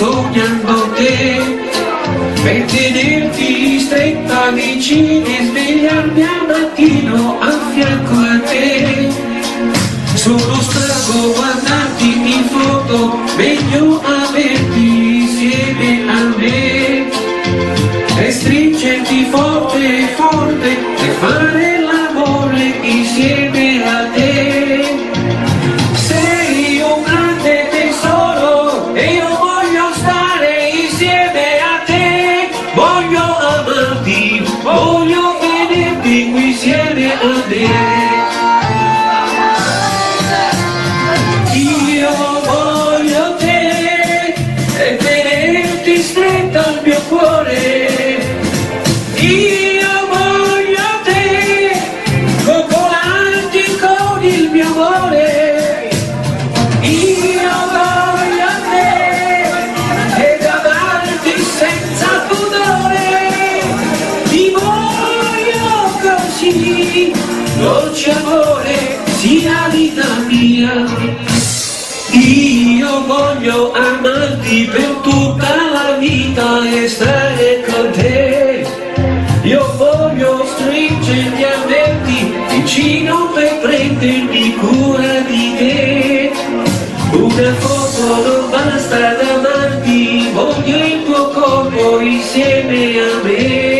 sognando te. Per tenerti stretta vicino e svegliarmi al mattino a fianco a te. Sono stato insieme amore, sia vita mia. Io voglio amarti per tutta la vita e stare con te. Io voglio stringerti a averti vicino per prendermi cura di te. Una foto non basta ad amarti, voglio il tuo corpo insieme a me.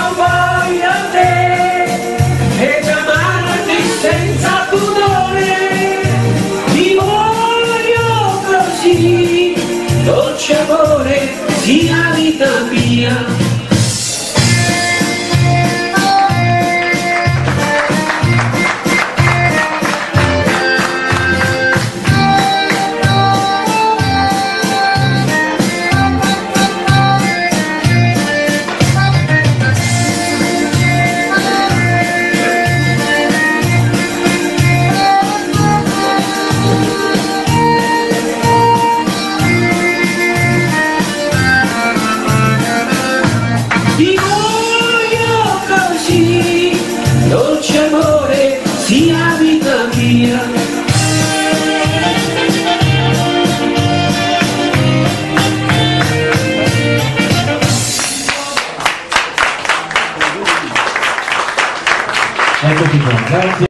Io voglio te senza pudore. Ti voglio così, dolce amore, sia vita mia. Gracias, Gracias.